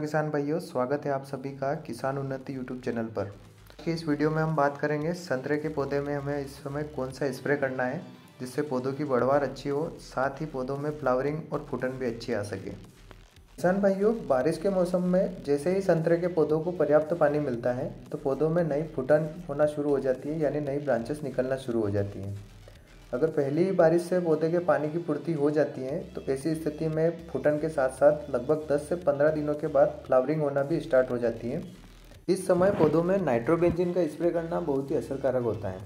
किसान भाइयों, स्वागत है आप सभी का किसान उन्नति यूट्यूब चैनल पर। कि इस वीडियो में हम बात करेंगे संतरे के पौधे में हमें इस समय कौन सा स्प्रे करना है, जिससे पौधों की बढ़वार अच्छी हो, साथ ही पौधों में फ्लावरिंग और फुटन भी अच्छी आ सके। किसान भाइयों, बारिश के मौसम में जैसे ही संतरे के पौधों को पर्याप्त पानी मिलता है तो पौधों में नई फुटन होना शुरू हो जाती है, यानी नई ब्रांचेस निकलना शुरू हो जाती हैं। अगर पहली ही बारिश से पौधे के पानी की पूर्ति हो जाती है तो ऐसी स्थिति में फुटन के साथ साथ लगभग 10 से 15 दिनों के बाद फ्लावरिंग होना भी स्टार्ट हो जाती है। इस समय पौधों में नाइट्रोबेंजिन का स्प्रे करना बहुत ही असरकारक होता है।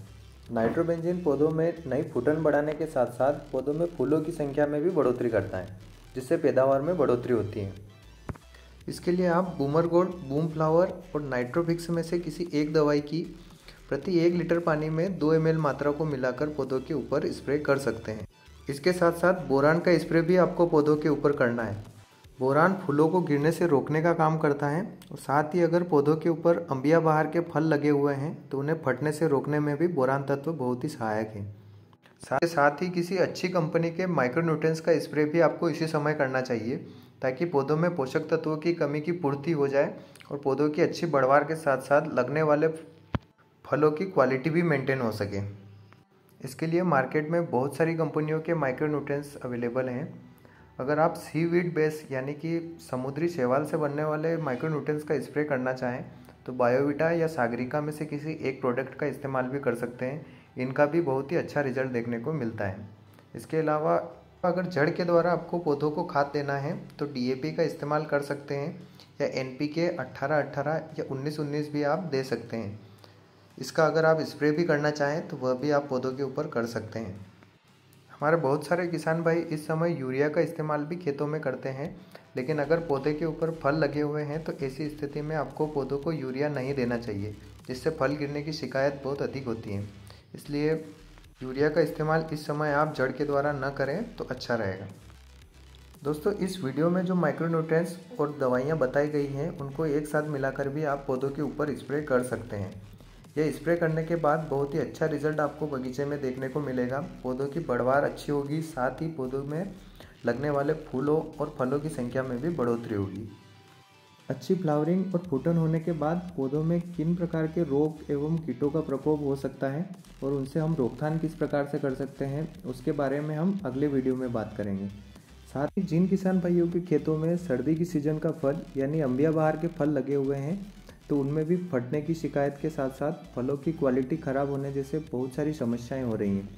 नाइट्रोबेंजिन पौधों में नई फुटन बढ़ाने के साथ साथ पौधों में फूलों की संख्या में भी बढ़ोतरी करता है, जिससे पैदावार में बढ़ोतरी होती है। इसके लिए आप बूमर गोल्ड बूम फ्लावर और नाइट्रोफिक्स में से किसी एक दवाई की प्रति एक लीटर पानी में दो एमएल मात्रा को मिलाकर पौधों के ऊपर स्प्रे कर सकते हैं। इसके साथ साथ बोरान का स्प्रे भी आपको पौधों के ऊपर करना है। बोरान फूलों को गिरने से रोकने का काम करता है और साथ ही अगर पौधों के ऊपर अंबिया बहार के फल लगे हुए हैं तो उन्हें फटने से रोकने में भी बोरान तत्व बहुत ही सहायक है। साथ साथ ही किसी अच्छी कंपनी के माइक्रोन्यूट्रेंस का स्प्रे भी आपको इसी समय करना चाहिए, ताकि पौधों में पोषक तत्वों की कमी की पूर्ति हो जाए और पौधों की अच्छी बढ़वार के साथ साथ लगने वाले फलों की क्वालिटी भी मेंटेन हो सके। इसके लिए मार्केट में बहुत सारी कंपनियों के माइक्रोन्यूट्रेंस अवेलेबल हैं। अगर आप सी वीड बेस यानी कि समुद्री शैवाल से बनने वाले माइक्रोन्यूट्रेंस का स्प्रे करना चाहें तो बायोविटा या सागरिका में से किसी एक प्रोडक्ट का इस्तेमाल भी कर सकते हैं। इनका भी बहुत ही अच्छा रिज़ल्ट देखने को मिलता है। इसके अलावा, अगर जड़ के द्वारा आपको पौधों को खाद देना है तो डीएपी का इस्तेमाल कर सकते हैं या एन पी के अट्ठारह अट्ठारह या उन्नीस उन्नीस भी आप दे सकते हैं। इसका अगर आप स्प्रे भी करना चाहें तो वह भी आप पौधों के ऊपर कर सकते हैं। हमारे बहुत सारे किसान भाई इस समय यूरिया का इस्तेमाल भी खेतों में करते हैं, लेकिन अगर पौधे के ऊपर फल लगे हुए हैं तो ऐसी स्थिति में आपको पौधों को यूरिया नहीं देना चाहिए, जिससे फल गिरने की शिकायत बहुत अधिक होती है। इसलिए यूरिया का इस्तेमाल इस समय आप जड़ के द्वारा न करें तो अच्छा रहेगा। दोस्तों, इस वीडियो में जो माइक्रोन्यूट्रेंट्स और दवाइयाँ बताई गई हैं, उनको एक साथ मिलाकर भी आप पौधों के ऊपर स्प्रे कर सकते हैं। यह स्प्रे करने के बाद बहुत ही अच्छा रिज़ल्ट आपको बगीचे में देखने को मिलेगा। पौधों की बढ़वार अच्छी होगी, साथ ही पौधों में लगने वाले फूलों और फलों की संख्या में भी बढ़ोतरी होगी। अच्छी फ्लावरिंग और फूटन होने के बाद पौधों में किन प्रकार के रोग एवं कीटों का प्रकोप हो सकता है और उनसे हम रोकथाम किस प्रकार से कर सकते हैं, उसके बारे में हम अगले वीडियो में बात करेंगे। साथ ही जिन किसान भाइयों के खेतों में सर्दी की सीज़न का फल यानी अम्बिया बहार के फल लगे हुए हैं तो उनमें भी फटने की शिकायत के साथ साथ फलों की क्वालिटी ख़राब होने जैसे बहुत सारी समस्याएँ हो रही हैं।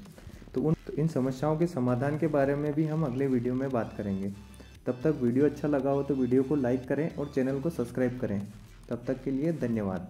तो उन तो इन समस्याओं के समाधान के बारे में भी हम अगले वीडियो में बात करेंगे। तब तक वीडियो अच्छा लगा हो तो वीडियो को लाइक करें और चैनल को सब्सक्राइब करें। तब तक के लिए धन्यवाद।